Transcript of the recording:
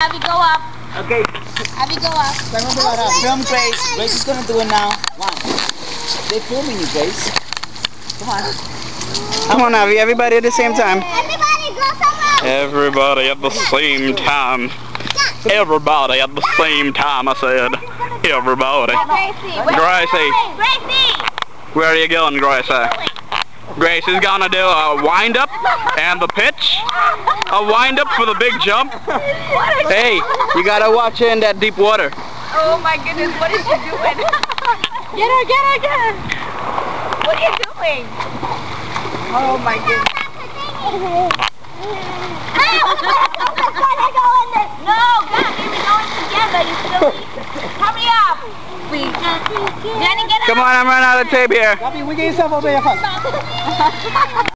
Abby, go up. Okay, Abby, go up. Tanong ko para. Film Grace. Grace is gonna do it now. One. They're filming you, Grace. Come on. Come on, Avi. Everybody at the same time. Everybody, go somewhere. Everybody at the same time. Everybody at the same time, I said. Everybody. Gracie. where Gracie. you going? Gracie. Where are you going, Gracie? Grace is gonna do a wind up and the pitch. A wind up for the big jump. Hey, you gotta watch her in that deep water. Oh my goodness, what is she doing? get her, get her, get her. What are you doing? Oh my goodness. no, God, we were going together, you silly. Hurry up. We Jenny, get Come on, I'm running out of tape here. Yourself over here first.